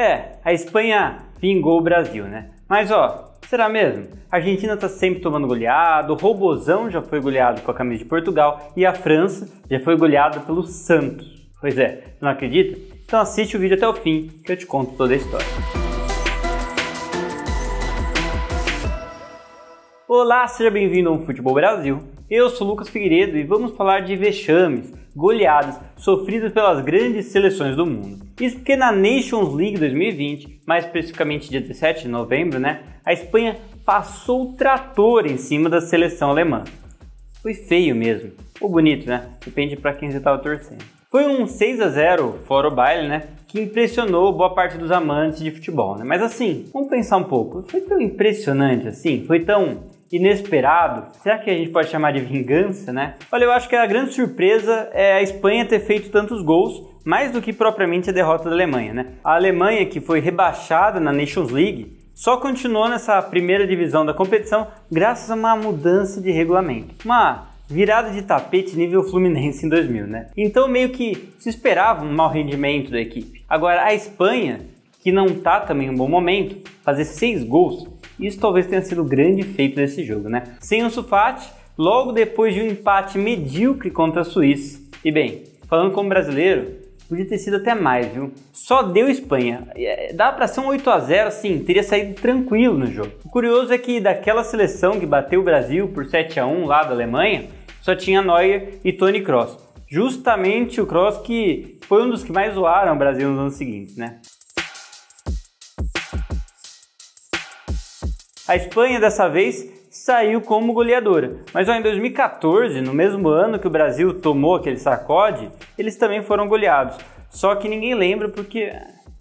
É, a Espanha vingou o Brasil, né? Mas ó, será mesmo? A Argentina tá sempre tomando goleado, o Robozão já foi goleado com a camisa de Portugal e a França já foi goleada pelo Santos. Pois é, não acredita? Então assiste o vídeo até o fim que eu te conto toda a história. Olá, seja bem-vindo ao Futebol Brasil. Eu sou Lucas Figueiredo e vamos falar de vexames, goleadas sofridas pelas grandes seleções do mundo. Isso porque na Nations League 2020, mais especificamente dia 17 de novembro, né, a Espanha passou o trator em cima da seleção alemã. Foi feio mesmo, ou bonito, né? Depende para quem você estava torcendo. Foi um 6 a 0 fora o baile, né? Que impressionou boa parte dos amantes de futebol, né? Mas assim, vamos pensar um pouco. Foi tão impressionante assim? Foi tão inesperado? Será que a gente pode chamar de vingança, né? Olha, eu acho que a grande surpresa é a Espanha ter feito tantos gols, mais do que propriamente a derrota da Alemanha, né? A Alemanha, que foi rebaixada na Nations League, só continuou nessa primeira divisão da competição graças a uma mudança de regulamento. Uma virada de tapete nível Fluminense em 2000, né? Então meio que se esperava um mau rendimento da equipe. Agora a Espanha, que não tá também em um bom momento, fazer seis gols, isso talvez tenha sido o grande feito desse jogo, né? Sem o Sufati, logo depois de um empate medíocre contra a Suíça. E bem, falando como brasileiro, podia ter sido até mais, viu? Só deu Espanha. É, dá para ser um 8 a 0 assim, teria saído tranquilo no jogo. O curioso é que daquela seleção que bateu o Brasil por 7 a 1 lá da Alemanha, só tinha Neuer e Toni Kroos. Justamente o Kroos que foi um dos que mais zoaram o Brasil nos anos seguintes, né? A Espanha dessa vez saiu como goleadora. Mas ó, em 2014, no mesmo ano que o Brasil tomou aquele sacode, eles também foram goleados. Só que ninguém lembra porque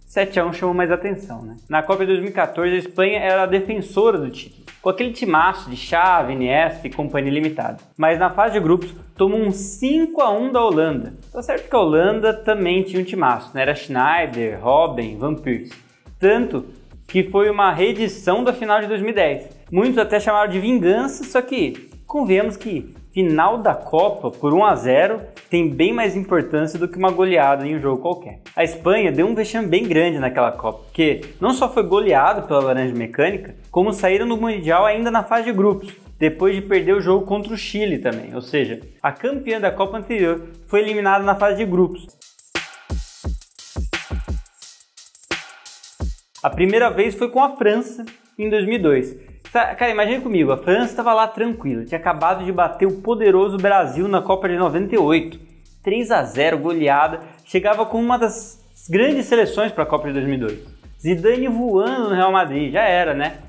7 a 1 chamou mais atenção, né? Na Copa de 2014, a Espanha era a defensora do título, com aquele timaço de Xavi, Iniesta e companhia limitada. Mas na fase de grupos, tomou um 5 a 1 da Holanda. Tá certo que a Holanda também tinha um timaço, né? Era Schneider, Robben, Van Persie. Tanto que foi uma reedição da final de 2010. Muitos até chamaram de vingança, só que convenhamos que final da Copa por 1 a 0 tem bem mais importância do que uma goleada em um jogo qualquer. A Espanha deu um vexame bem grande naquela Copa, porque não só foi goleado pela Laranja Mecânica, como saíram no Mundial ainda na fase de grupos, depois de perder o jogo contra o Chile também. Ou seja, a campeã da Copa anterior foi eliminada na fase de grupos. A primeira vez foi com a França em 2002. Cara, imagine comigo, a França estava lá tranquila, tinha acabado de bater o poderoso Brasil na Copa de 98. 3 a 0 goleada, chegava com uma das grandes seleções para a Copa de 2002. Zidane voando no Real Madrid, já era, né?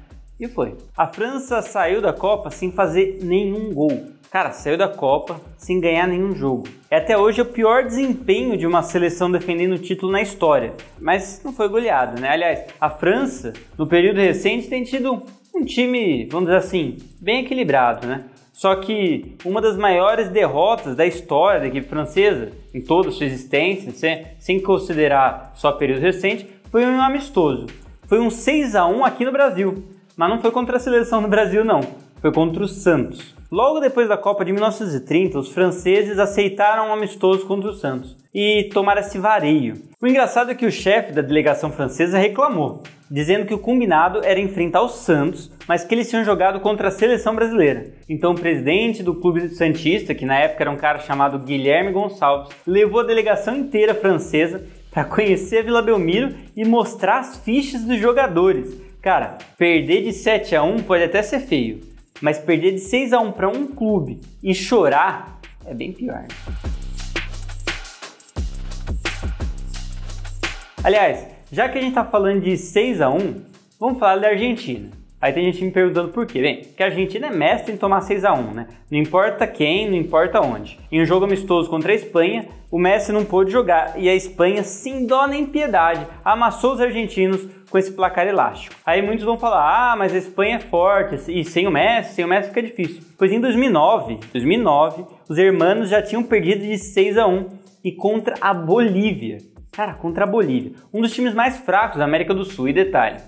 E foi. A França saiu da Copa sem fazer nenhum gol. Cara, saiu da Copa sem ganhar nenhum jogo. É até hoje o pior desempenho de uma seleção defendendo o título na história. Mas não foi goleada, né? Aliás, a França, no período recente, tem tido um time, vamos dizer assim, bem equilibrado, né? Só que uma das maiores derrotas da história da equipe francesa, em toda a sua existência, sem, sem considerar só período recente, foi um amistoso. Foi um 6 a 1 aqui no Brasil. Mas não foi contra a seleção do Brasil, não. Foi contra o Santos. Logo depois da Copa de 1930, os franceses aceitaram um amistoso contra o Santos e tomaram esse vareio. O engraçado é que o chefe da delegação francesa reclamou, dizendo que o combinado era enfrentar o Santos, mas que eles tinham jogado contra a seleção brasileira. Então o presidente do clube santista, que na época era um cara chamado Guilherme Gonçalves, levou a delegação inteira francesa para conhecer a Vila Belmiro e mostrar as fichas dos jogadores. Cara, perder de 7 a 1 pode até ser feio, mas perder de 6 a 1 para um clube e chorar é bem pior. Aliás, já que a gente está falando de 6 a 1, vamos falar da Argentina. Aí tem gente me perguntando por quê. Bem, que a Argentina é mestre em tomar 6 a 1 né? Não importa quem, não importa onde. Em um jogo amistoso contra a Espanha, o Messi não pôde jogar e a Espanha, sem dó nem piedade, amassou os argentinos com esse placar elástico. Aí muitos vão falar: "Ah, mas a Espanha é forte e sem o Messi, sem o Messi fica difícil". Pois em 2009, 2009, os hermanos já tinham perdido de 6 a 1 e contra a Bolívia. Cara, contra a Bolívia, um dos times mais fracos da América do Sul e detalhe,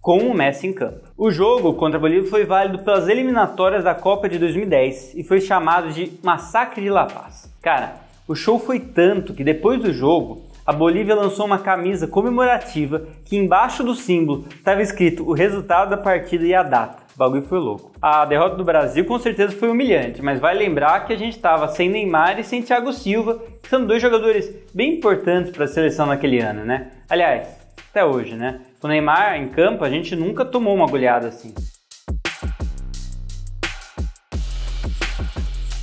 com o Messi em campo. O jogo contra a Bolívia foi válido pelas eliminatórias da Copa de 2010 e foi chamado de Massacre de La Paz. Cara, o show foi tanto que depois do jogo, a Bolívia lançou uma camisa comemorativa que embaixo do símbolo estava escrito o resultado da partida e a data. O bagulho foi louco. A derrota do Brasil com certeza foi humilhante, mas vai lembrar que a gente estava sem Neymar e sem Thiago Silva, que são dois jogadores bem importantes para a seleção naquele ano, né? Aliás, até hoje, né? O Neymar em campo, a gente nunca tomou uma goleada assim.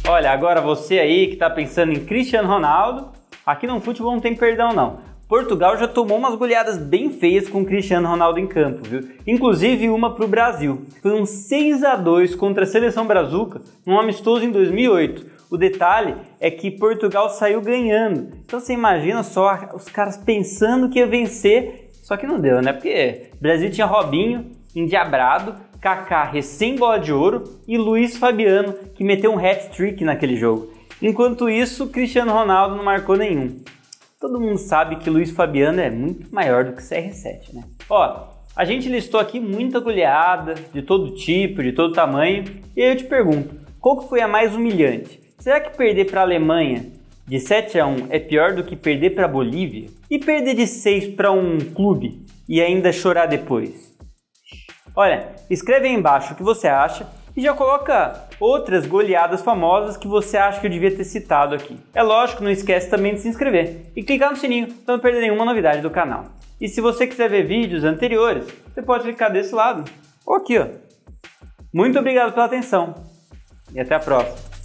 Olha, agora você aí que está pensando em Cristiano Ronaldo, aqui no futebol não tem perdão não. Portugal já tomou umas goleadas bem feias com Cristiano Ronaldo em campo, viu? Inclusive uma para o Brasil. Foi um 6 a 2 contra a seleção brazuca, num amistoso em 2008. O detalhe é que Portugal saiu ganhando. Então você imagina só os caras pensando que ia vencer, só que não deu, né? Porque Brasil tinha Robinho, endiabrado, Kaká recém bola de ouro e Luiz Fabiano que meteu um hat-trick naquele jogo. Enquanto isso, Cristiano Ronaldo não marcou nenhum. Todo mundo sabe que Luiz Fabiano é muito maior do que CR7, né? Ó, a gente listou aqui muita goleada de todo tipo, de todo tamanho, e aí eu te pergunto, qual que foi a mais humilhante? Será que perder para a Alemanha de 7 a 1 é pior do que perder para a Bolívia? E perder de 6 para um clube e ainda chorar depois? Olha, escreve aí embaixo o que você acha e já coloca outras goleadas famosas que você acha que eu devia ter citado aqui. É lógico, não esquece também de se inscrever e clicar no sininho para não perder nenhuma novidade do canal. E se você quiser ver vídeos anteriores, você pode clicar desse lado ou aqui, ó. Muito obrigado pela atenção e até a próxima.